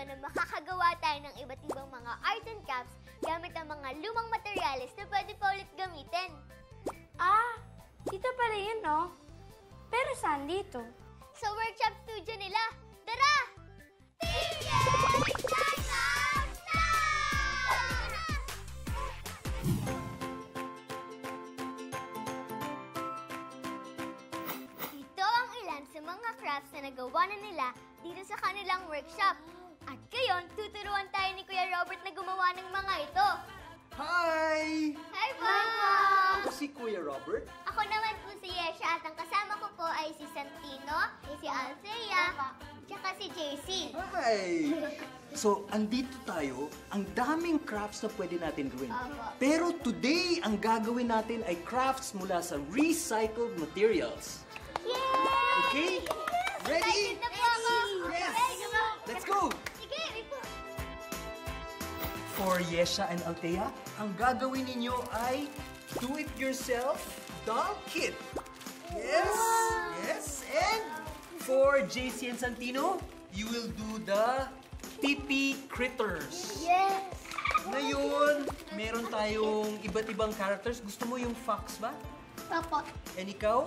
inyo na makakagawa tayo ng iba't ibang mga arts and crafts gamit ang mga lumang materyales na pwede pa ulit gamitin. Ah, dito pala yun, no? Pero saan dito? Sa workshop studio nila. Na nagawa na nila dito sa kanilang workshop. At ngayon, tuturuan tayo ni Kuya Robert na gumawa ng mga ito. Hi! Hi po! Ako si Kuya Robert. Ako naman po si Yesha at ang kasama ko po ay si Santino, si Althea, tsaka si JC. Hi! So, andito tayo. Ang daming crafts na pwede natin gawin. Opo. Pero today, ang gagawin natin ay crafts mula sa recycled materials. Yay! Okay? Ready? Yes! Ready? Let's go! For Yesha and Althea, ang gagawin ninyo ay do-it-yourself doll kit. Yes! Yes! And for JC and Santino, you will do the PP Critters. Yes! Ngayon, meron tayong iba't ibang characters. Gusto mo yung fox ba? Opo. And ikaw?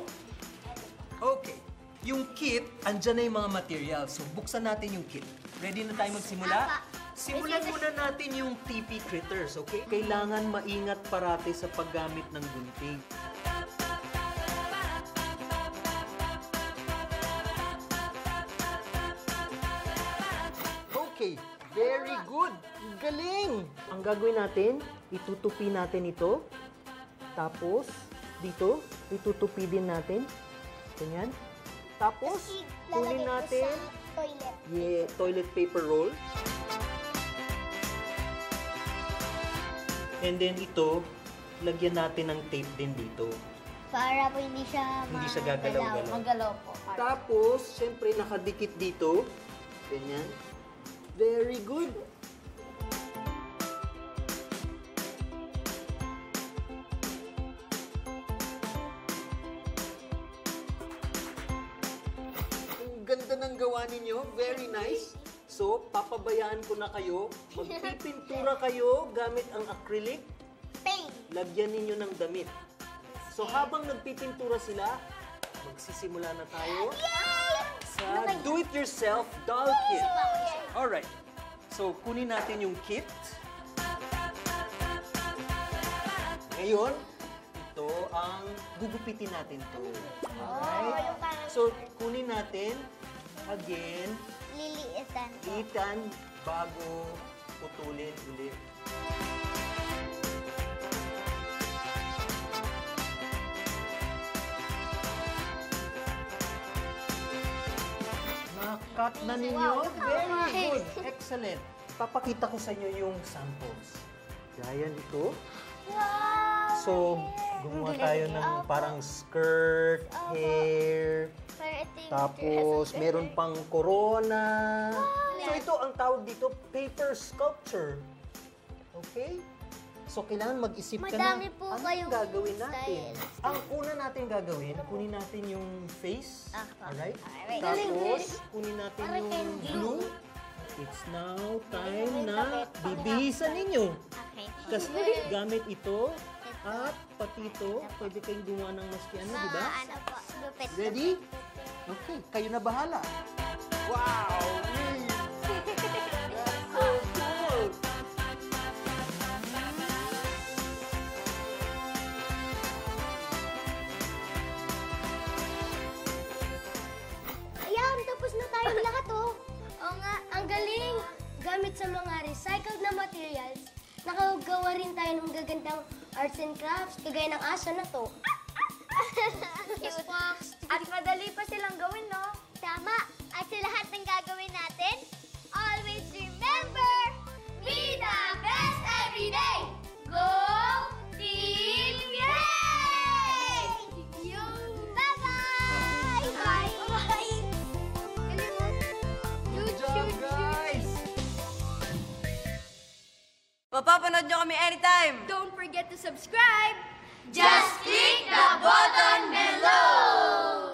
Okay. Yung kit, andyan na yung mga materials. So, buksan natin yung kit. Ready na tayo magsimula? Apa. Simulan muna natin yung TP critters, okay? Kailangan maingat parati sa paggamit ng gunting. Okay, very good. Galing! Ang gagawin natin, itutupi natin ito. Tapos, dito, itutupi din natin. Ganyan. Tapos, kunin natin toilet. yeah, toilet paper roll. And then ito, lagyan natin ng tape din dito. Para po hindi siya Hindi siya gagalaw-galaw. Magalaw po. Tapos, syempre, nakadikit dito. Ganyan. Very good. Ganda ng gawa ninyo. Very nice. So, papabayaan ko na kayo. Magpipintura kayo gamit ang acrylic. Paint. Lagyan ninyo ng damit. So, habang nagpipintura sila, magsisimula na tayo sa do-it-yourself doll kit. Alright. So, kunin natin yung kit. Ngayon, ito ang gugupitin natin to. Alright? So, kunin natin again, Liliitan po. itan bago putulin ulit. Na-cut na ninyo. Very good. Excellent. Papakita ko sa inyo yung samples. Gaya nito. Wow! So, gumawa tayo ng parang skirt, hair, tapos meron pang corona. So ito ang tawag dito, paper sculpture. Okay? So kailangan mag-isip ka Madami na, po ano kayong gagawin natin? style. Ang una natin gagawin, kunin natin yung face. Ah, Alright? Tapos, kunin natin Parang yung kayong glue. glue. It's now time na bibihisan ninyo. Okay. Kasi gamit ito at pati ito, pwede kayong gumawa ng maski ano, di ba? Mga ano po. Ready? Okay, kayo na bahala. Wow! That's so cool! Ayan, tapos na tayong lahat oh. Oo nga, ang galing! Gamit sa mga recycled na materials, nakagawa rin tayo ng gagandang arts and crafts, kagaya ng aso na to. Cute. At madali pa silang gawin, no? Tama. At sa lahat ng gagawin natin, always remember, be the best every day. Go Team Yay! Bye-bye! Bye! Good job, guys! Mapapanood nyo kami anytime! Don't forget to subscribe! Just click the button below.